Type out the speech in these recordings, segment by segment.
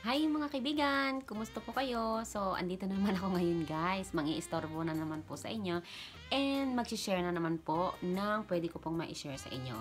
Hi mga kaibigan! Kumusta po kayo? So, andito naman ako ngayon guys. Mangi-istorbo na naman po sa inyo. And mag-share na naman po ng pwede ko pong ma-share sa inyo.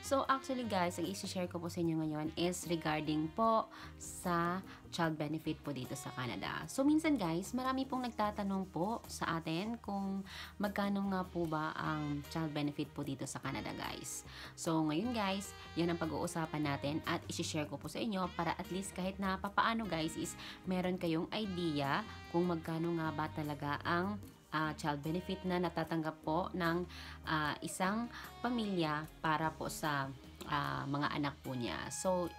So, actually guys, ang i-share ko po sa inyo ngayon is regarding po sa child benefit po dito sa Canada. So, minsan guys, marami pong nagtatanong po sa atin kung magkano nga po ba ang child benefit po dito sa Canada guys. So, ngayon guys, yan ang pag-uusapan natin at i-share ko po sa inyo para at least kahit na papaano guys is meron kayong idea kung magkano nga ba talaga ang uh, child benefit na natatanggap po ng uh, isang pamilya para po sa uh, mga anak po niya. So,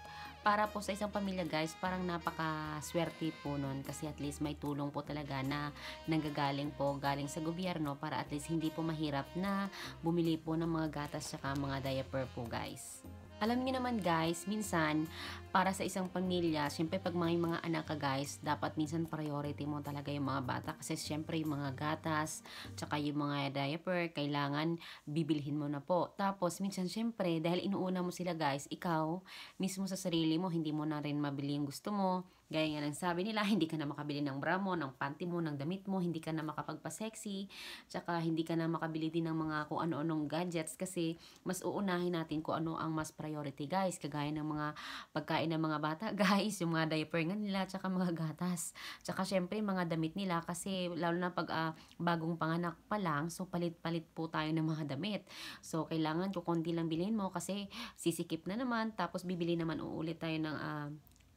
para po sa isang pamilya guys, parang napaka-swerte po nun kasi at least may tulong po talaga na nanggagaling po galing sa gobyerno para at least hindi po mahirap na bumili po ng mga gatas saka mga diaper po guys. Alam niyo naman guys, minsan para sa isang pamilya, syempre pag may mga anak ka guys, dapat minsan priority mo talaga yung mga bata kasi syempre yung mga gatas, tsaka yung mga diaper, kailangan bibilhin mo na po. Tapos minsan syempre dahil inuuna mo sila guys, ikaw mismo sa sarili mo, hindi mo na rin mabili yung gusto mo. Gaya nga ng sabi nila, hindi ka na makabili ng bra mo, ng panty mo, ng damit mo, hindi ka na makapagpa-sexy, tsaka hindi ka na makabili din ng mga kung ano-anong gadgets kasi mas uunahin natin kung ano ang mas priority guys. Kagaya ng mga pagkain ng mga bata guys, yung mga diaper nga nila, tsaka mga gatas. Tsaka syempre mga damit nila kasi lalo na pag uh, bagong panganak pa lang, so palit-palit po tayo ng mga damit. So kailangan ko konti lang bilhin mo kasi sisikip na naman tapos bibili naman uulit tayo ng uh,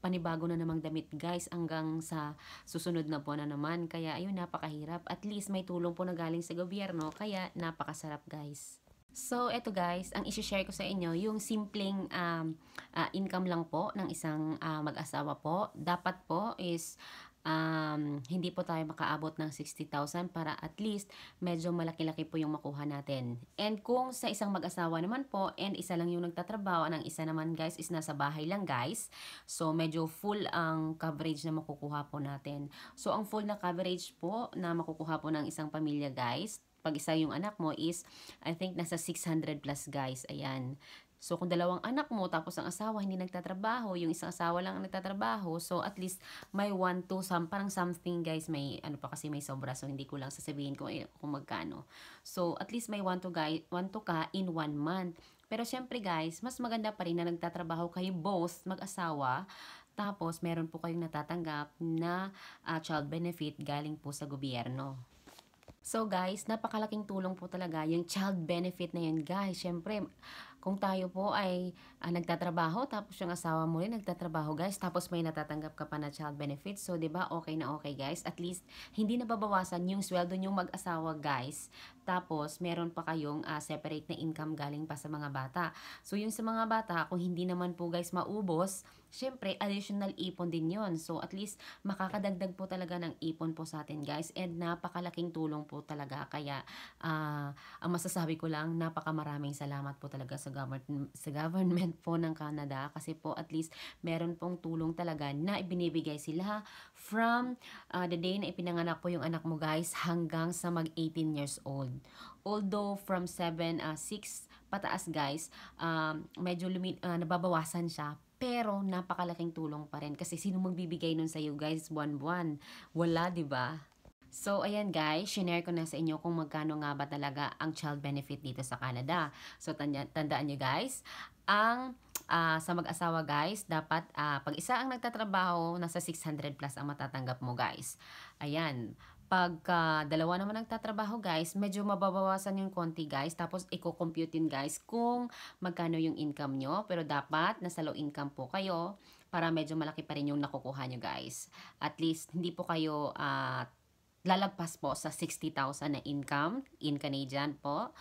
panibago na namang damit guys hanggang sa susunod na po na naman. Kaya ayun, napakahirap. At least may tulong po na galing sa gobyerno. Kaya napakasarap guys. So, eto guys, ang isi-share ko sa inyo, yung simpleng um, uh, income lang po ng isang uh, mag-asawa po. Dapat po is um, hindi po tayo makaabot ng 60,000 para at least medyo malaki-laki po yung makuha natin. And kung sa isang mag-asawa naman po and isa lang yung nagtatrabaho, ang isa naman guys is nasa bahay lang guys. So medyo full ang coverage na makukuha po natin. So ang full na coverage po na makukuha po ng isang pamilya guys, pag isa yung anak mo is, I think nasa 600 plus guys. Ayan. So, kung dalawang anak mo, tapos ang asawa hindi nagtatrabaho, yung isang asawa lang ang nagtatrabaho, so at least may 1 to some, parang something guys, may ano pa kasi may sobra, so hindi ko lang sasabihin kung, eh, kung magkano. So, at least may 1 to, guys, 1 to ka in 1 month. Pero syempre guys, mas maganda pa rin na nagtatrabaho kayo both mag-asawa, tapos meron po kayong natatanggap na uh, child benefit galing po sa gobyerno. So guys, napakalaking tulong po talaga yung child benefit na yun guys. Siyempre, kung tayo po ay uh, nagtatrabaho, tapos yung asawa mo rin nagtatrabaho guys, tapos may natatanggap ka pa na child benefit. So, ba okay na okay guys. At least, hindi nababawasan yung sweldo nyong mag-asawa guys. Tapos, meron pa kayong uh, separate na income galing pa sa mga bata. So, yung sa mga bata, kung hindi naman po guys maubos, syempre, additional ipon din yon So, at least, makakadagdag po talaga ng ipon po sa atin guys. And napakalaking tulong po talaga. Kaya, uh, ang masasabi ko lang, napakamaraming salamat po talaga sa government, sa government po ng Canada kasi po at least meron pong tulong talaga na ibinibigay sila from uh, the day na ipinanganak po yung anak mo guys hanggang sa mag 18 years old. Although from 7, uh, 6 pataas guys, um, medyo lumi, uh, nababawasan siya pero napakalaking tulong pa rin kasi sino magbibigay nun sa iyo guys buwan-buwan? Wala, 'di ba? So, ayan guys, shinare ko na sa inyo kung magkano nga ba talaga ang child benefit dito sa Canada. So, tanda, tandaan nyo guys, ang uh, sa mag-asawa guys, dapat uh, pag isa ang nagtatrabaho, nasa 600 plus ang matatanggap mo guys. Ayan, pagka uh, dalawa naman nagtatrabaho guys, medyo mababawasan yung konti guys. Tapos i-compute yun guys kung magkano yung income nyo. Pero dapat nasa low income po kayo para medyo malaki pa rin yung nakukuha nyo guys. At least hindi po kayo uh, lalagpas po sa 60,000 na income in Canadian po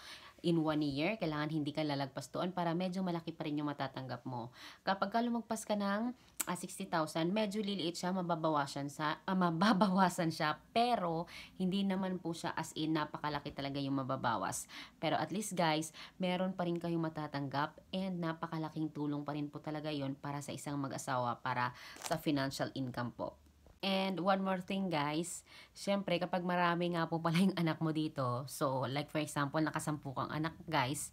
in one year. Kailangan hindi ka lalagpas doon para medyo malaki pa rin yung matatanggap mo. Kapag ka lumagpas ka ng uh, ah, 60,000, medyo liliit siya, mababawasan, sa, uh, mababawasan siya, pero hindi naman po siya as in napakalaki talaga yung mababawas. Pero at least guys, meron pa rin kayong matatanggap and napakalaking tulong pa rin po talaga yon para sa isang mag-asawa para sa financial income po. And one more thing guys, syempre kapag marami nga po pala yung anak mo dito, so like for example, nakasampu kang anak guys,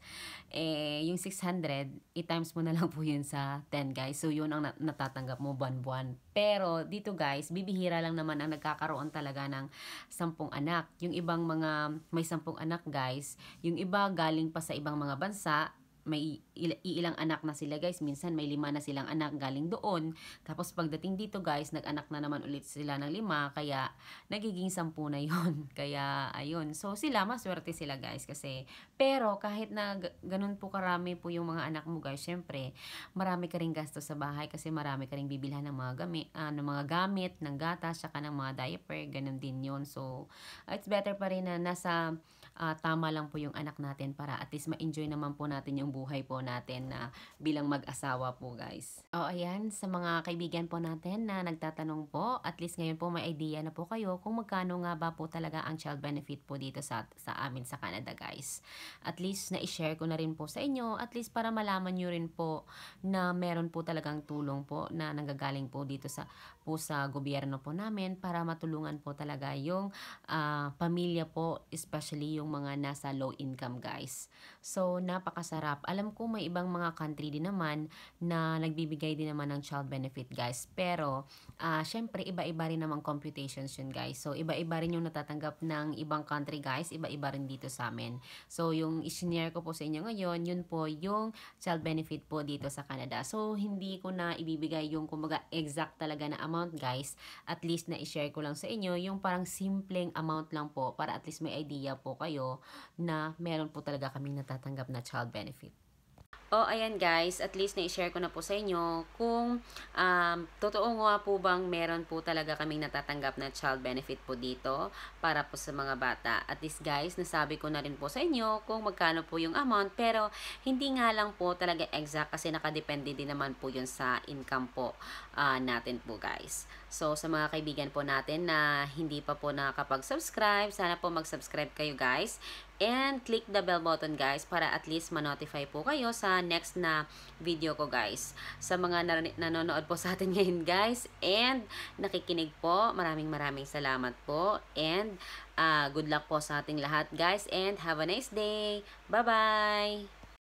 eh yung 600, i-times mo na lang po yun sa 10 guys. So yun ang natatanggap mo buwan-buwan. Pero dito guys, bibihira lang naman ang nagkakaroon talaga ng sampung anak. Yung ibang mga may sampung anak guys, yung iba galing pa sa ibang mga bansa, may ilang anak na sila guys. Minsan may lima na silang anak galing doon. Tapos pagdating dito guys, nag-anak na naman ulit sila ng lima. Kaya nagiging sampu na yon Kaya ayun. So sila, maswerte sila guys. Kasi, pero kahit na ganun po karami po yung mga anak mo guys, syempre, marami ka rin gasto sa bahay kasi marami ka rin bibilhan ng mga gamit, uh, ng mga gamit, ng gatas, saka ng mga diaper. Ganun din yon So, it's better pa rin na nasa uh, tama lang po yung anak natin para at least ma-enjoy naman po natin yung buhay po natin na bilang mag-asawa po guys. O ayan, sa mga kaibigan po natin na nagtatanong po, at least ngayon po may idea na po kayo kung magkano nga ba po talaga ang child benefit po dito sa, sa amin sa Canada guys. At least na-share ko na rin po sa inyo, at least para malaman nyo rin po na meron po talagang tulong po na nanggagaling po dito sa po sa gobyerno po namin para matulungan po talaga yung uh, pamilya po, especially yung mga nasa low income guys. So, napakasarap. Alam ko may ibang mga country din naman na nagbibigay din naman ng child benefit guys. Pero, uh, syempre, iba-iba rin naman computations yun guys. So, iba-iba rin yung natatanggap ng ibang country guys. Iba-iba rin dito sa amin. So, yung isinare ko po sa inyo ngayon, yun po yung child benefit po dito sa Canada. So, hindi ko na ibibigay yung kumbaga exact talaga na amount guys, at least na i-share ko lang sa inyo yung parang simpleng amount lang po para at least may idea po kayo na meron po talaga kaming natatanggap na child benefit. Oh, ayan guys, at least na-share ko na po sa inyo kung um, totoo nga po bang meron po talaga kaming natatanggap na child benefit po dito para po sa mga bata. At least guys, nasabi ko na rin po sa inyo kung magkano po yung amount pero hindi nga lang po talaga exact kasi nakadepende din naman po yun sa income po uh, natin po guys. So, sa mga kaibigan po natin na hindi pa po nakapag-subscribe, sana po mag-subscribe kayo guys. And click the bell button guys para at least ma-notify po kayo sa next na video ko guys. Sa mga nanonood po sa atin ngayon guys and nakikinig po, maraming maraming salamat po. And uh, good luck po sa ating lahat guys and have a nice day. Bye-bye!